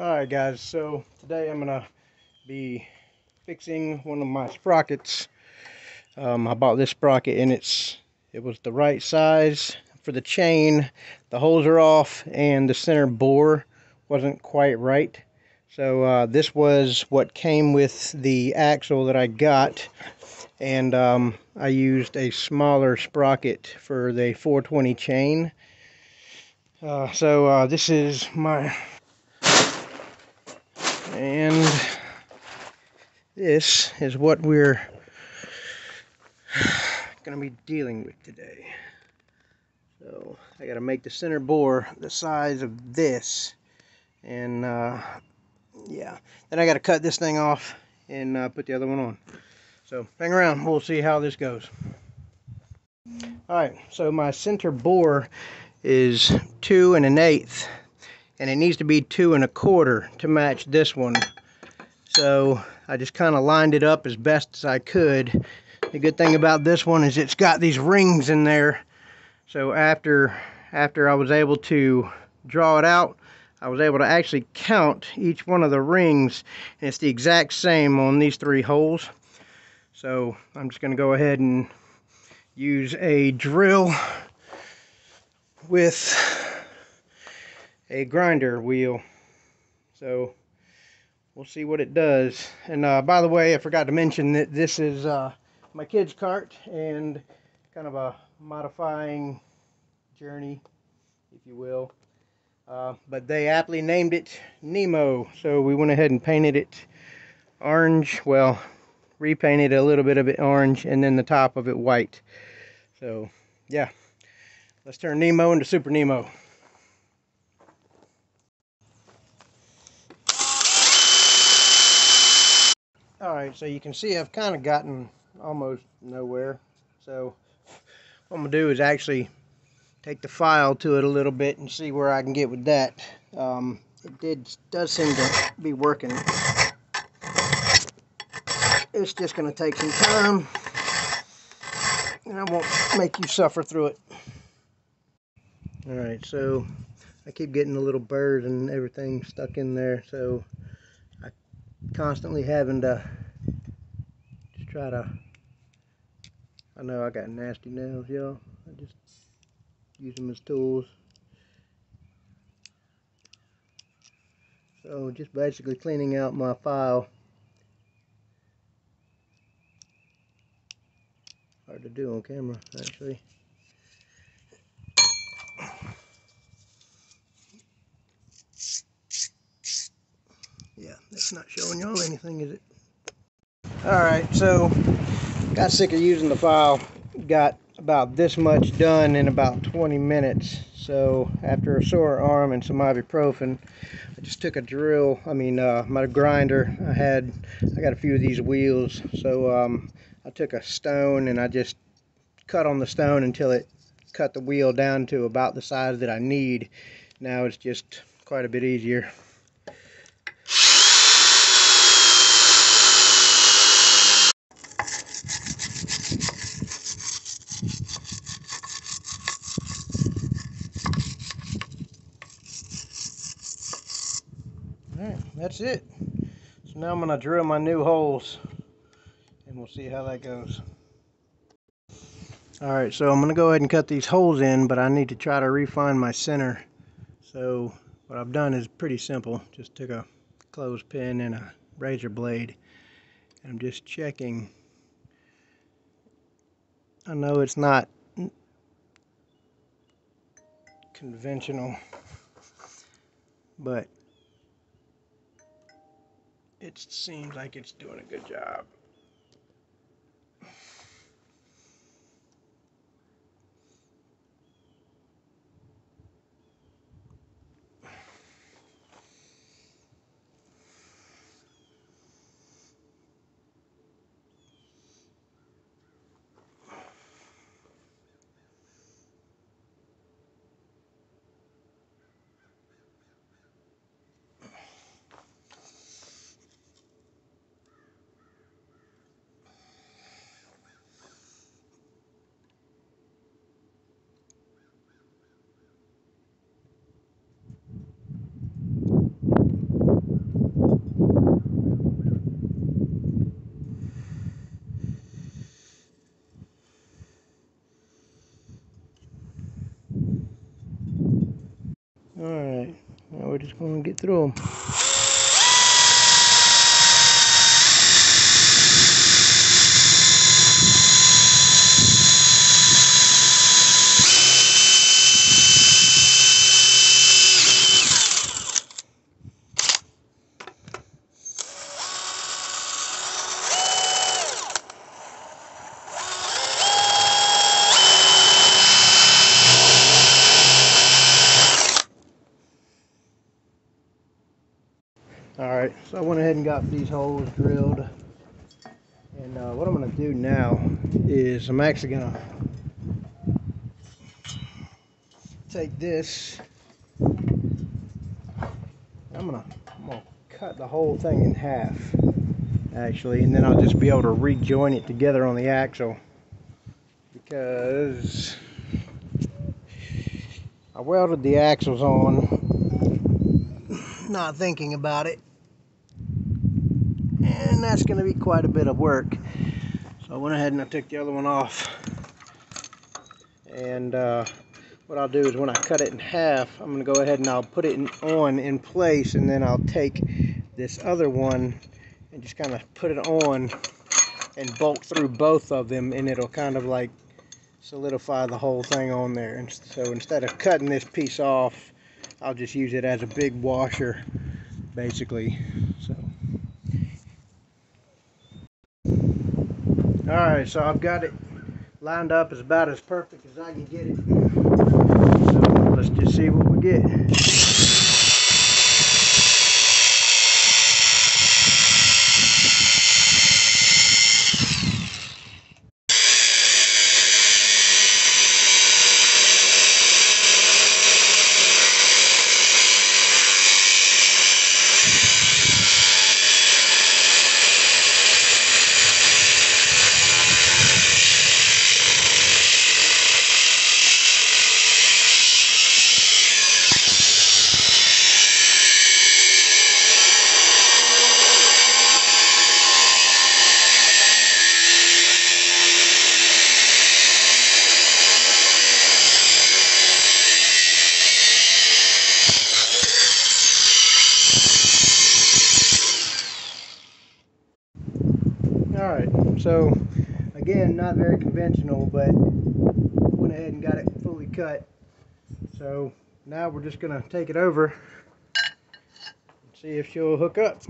Alright guys, so today I'm gonna be fixing one of my sprockets. Um, I bought this sprocket and it's it was the right size for the chain. The holes are off and the center bore wasn't quite right. So uh, this was what came with the axle that I got and um, I used a smaller sprocket for the 420 chain. Uh, so uh, this is my and this is what we're going to be dealing with today. So I got to make the center bore the size of this and uh, yeah then I got to cut this thing off and uh, put the other one on. So hang around, we'll see how this goes. Alright, so my center bore is two and an eighth and it needs to be two and a quarter to match this one. So I just kind of lined it up as best as I could. The good thing about this one is it's got these rings in there. So after, after I was able to draw it out, I was able to actually count each one of the rings and it's the exact same on these three holes. So I'm just going to go ahead and use a drill with a grinder wheel. So we'll see what it does. And uh, by the way, I forgot to mention that this is uh, my kid's cart and kind of a modifying journey, if you will. Uh, but they aptly named it Nemo. So we went ahead and painted it orange. Well, repainted a little bit of it orange and then the top of it white. So yeah, let's turn Nemo into Super Nemo. Alright, so you can see I've kind of gotten almost nowhere. So what I'm to do is actually take the file to it a little bit and see where I can get with that. Um, it did does seem to be working it's just going to take some time. And I won't make you suffer through it. Alright, so I keep getting the little bird and everything stuck in there. So I constantly having to try to... I know I got nasty nails, y'all. I just use them as tools. So just basically cleaning out my file Hard to do on camera, actually. Yeah, that's not showing y'all anything, is it? Alright, so got sick of using the file. Got about this much done in about 20 minutes. So after a sore arm and some ibuprofen, I just took a drill, I mean uh, my grinder. I had, I got a few of these wheels. So um, I took a stone and I just cut on the stone until it cut the wheel down to about the size that I need. Now it's just quite a bit easier. Alright, it. So now I'm going to drill my new holes and we'll see how that goes. Alright, so I'm going to go ahead and cut these holes in, but I need to try to refine my center. So what I've done is pretty simple. Just took a clothespin and a razor blade. And I'm just checking. I know it's not conventional, but it seems like it's doing a good job. I'm gonna get through them. Alright, so I went ahead and got these holes drilled. And uh, what I'm going to do now is I'm actually going to take this. I'm going to cut the whole thing in half, actually, and then I'll just be able to rejoin it together on the axle. Because I welded the axles on not thinking about it and that's going to be quite a bit of work. So I went ahead and I took the other one off. And uh, what I'll do is when I cut it in half, I'm going to go ahead and I'll put it in, on in place and then I'll take this other one and just kind of put it on and bolt through both of them and it'll kind of like solidify the whole thing on there. And so instead of cutting this piece off, I'll just use it as a big washer basically. So Alright, so I've got it lined up as about as perfect as I can get it. So let's just see what we get. So again, not very conventional, but went ahead and got it fully cut. So now we're just gonna take it over and see if she'll hook up.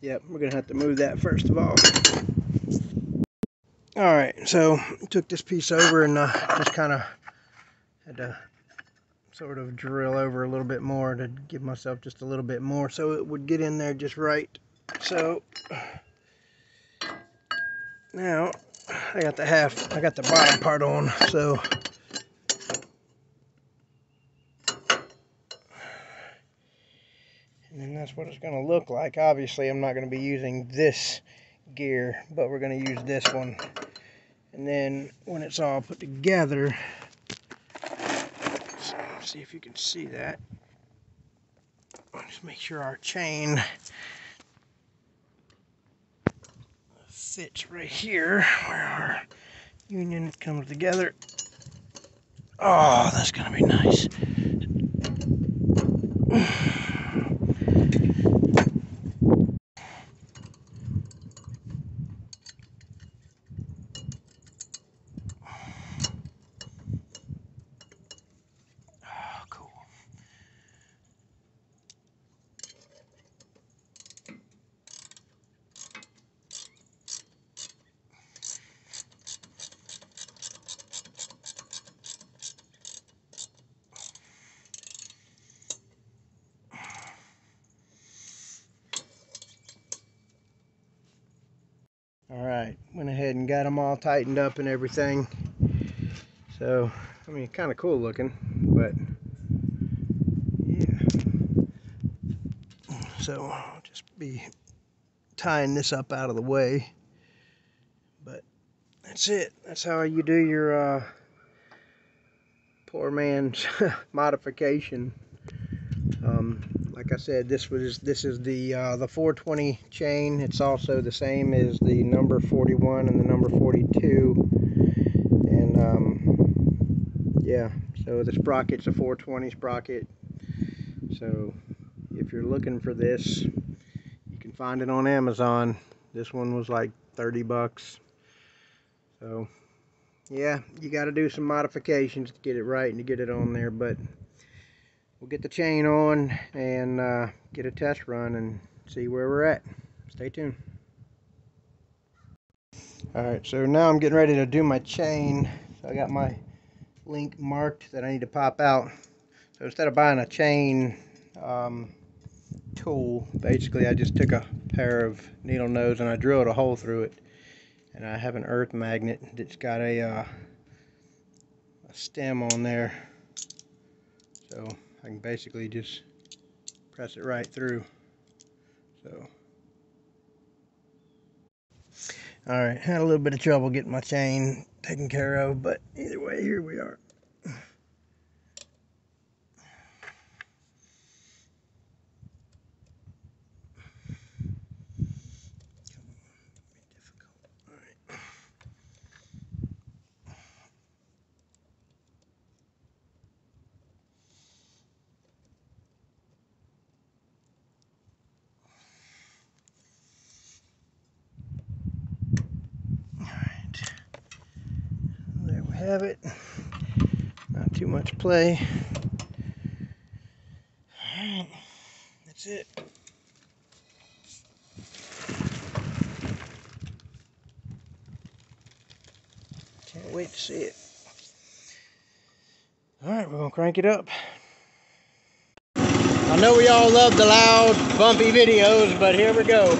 Yep, we're gonna have to move that first of all. All right, so took this piece over and uh, just kind of had to sort of drill over a little bit more to give myself just a little bit more so it would get in there just right. So now I got the half I got the bottom part on so. And then that's what it's going to look like. Obviously I'm not going to be using this gear but we're going to use this one. And then when it's all put together see if you can see that. Just make sure our chain fits right here where our union comes together. Oh, that's going to be nice. all right went ahead and got them all tightened up and everything. So I mean kind of cool looking but yeah. So I'll just be tying this up out of the way. But that's it. That's how you do your uh, poor man's modification. Um, like I said, this was this is the uh, the 420 chain. It's also the same as the number 41 and the number 42. And um, yeah, so the sprocket's a 420 sprocket. So if you're looking for this, you can find it on Amazon. This one was like 30 bucks. So yeah, you got to do some modifications to get it right and to get it on there, but we'll get the chain on and uh, get a test run and see where we're at. Stay tuned. Alright, so now I'm getting ready to do my chain. So I got my link marked that I need to pop out. So instead of buying a chain um, tool, basically I just took a pair of needle nose and I drilled a hole through it. And I have an earth magnet that's got a, uh, a stem on there. So I can basically just press it right through. So, alright, had a little bit of trouble getting my chain taken care of, but either way, here we are. Have it. Not too much play. Alright, that's it. Can't wait to see it. Alright, we're going to crank it up. I know we all love the loud, bumpy videos, but here we go.